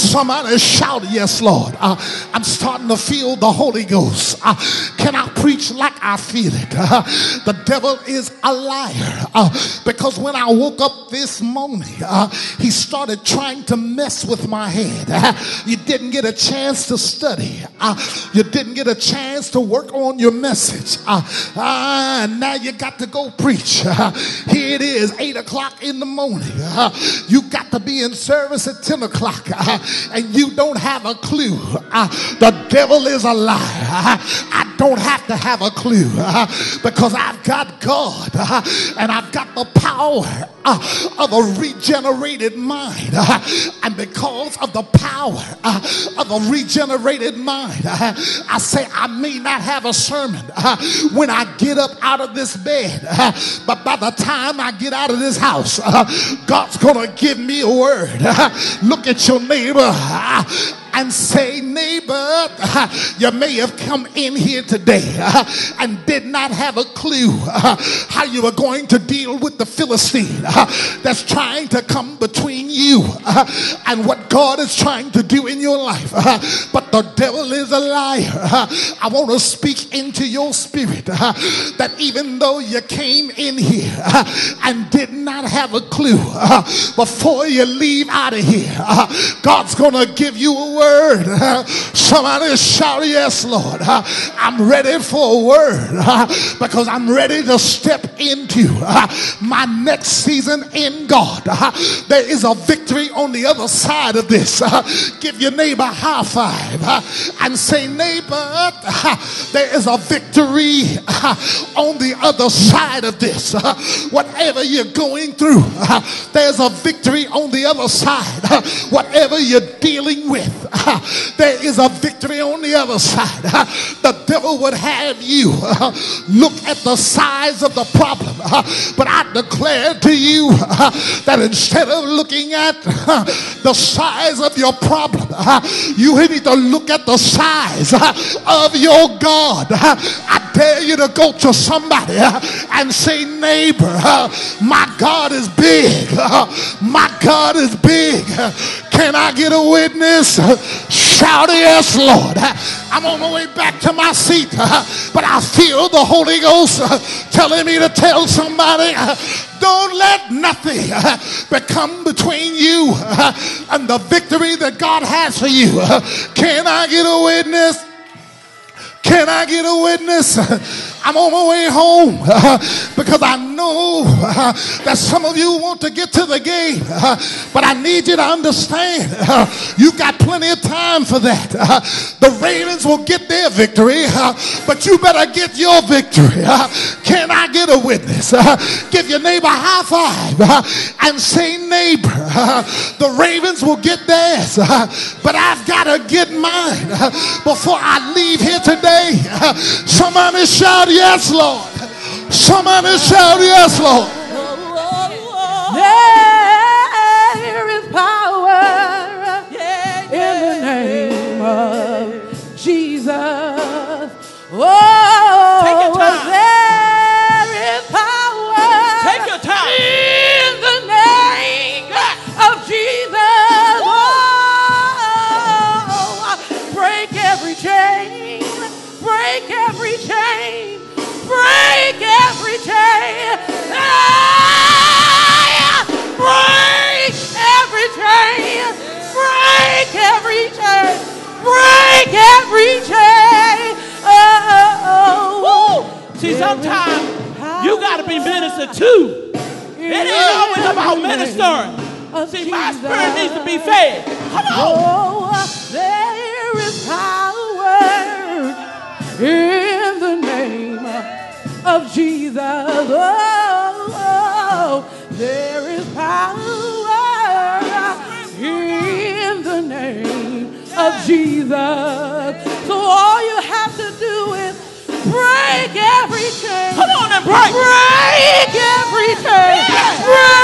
Somebody shout, Yes, Lord. Uh, I'm starting to feel the Holy Ghost. Uh, can I preach like I feel it? Uh, the devil is a liar uh, because when I woke up this morning, uh, he started trying to mess with my head. Uh, you didn't get a chance to study, uh, you didn't get a chance to work on your message. Uh, uh, now you got to go preach. here it is, 8 o'clock in the morning. you got to be in service at 10 o'clock and you don't have a clue. Uh, the devil is a liar. Uh, I don't have to have a clue uh, because I've got God uh, and I've got the power uh, of a regenerated mind. Uh, and because of the power of a regenerated mind, I say I may not have a sermon when I get up out of this bed, but by the time I get out of this house, God's going to give me a word. Look at your neighbor and say, neighbor, you may have come in here today and did not have a clue how you were going to deal with the Philistine that's trying to come between you and what God is trying to do in your life. But the devil is a liar. I want to speak into your spirit that even though you came in here and did not have a clue before you leave out of here, God's going to give you a word. Somebody shout, Yes, Lord. I'm ready for a word because I'm ready to step into my next season in God. There is a victory on the other side of this. Give your neighbor a high five and say, Neighbor, there is a victory on the other side of this. Whatever you're going through, there's a victory on the other side. Whatever you're dealing with, there is a victory on the other side. The devil would have you uh, look at the size of the problem, uh, but I declare to you uh, that instead of looking at the size of your problem, you need to look at the size of your God. I dare you to go to somebody uh, and say, neighbor, uh, my God is big. Uh, my God is big. Can I get a witness? Shout yes, Lord. I'm on my way back to my seat, but I feel the Holy Ghost telling me to tell somebody don't let nothing become between you and the victory that God has for you. Can I get a witness? Can I get a witness? I'm on my way home because I know that some of you want to get to the game, but I need you to understand you got plenty of time for that. The Ravens will get their victory, but you better get your victory. Can I get a witness? Give your neighbor a high five and say, neighbor, the Ravens will get theirs, but I've got to get mine before I leave here today. Somebody shout yes, Lord. Somebody shout, yes, Lord. There is power in the name of chain, break every chain, break every chain. Break every chain, break every chain, break every chain. Oh, oh, oh. See, sometimes you got to be ministered to. It ain't always about ministering. See, my spirit needs to be fed. Come on. Oh, of Jesus. So all you have to do is break every chain. Come on and break. Break every chain. Break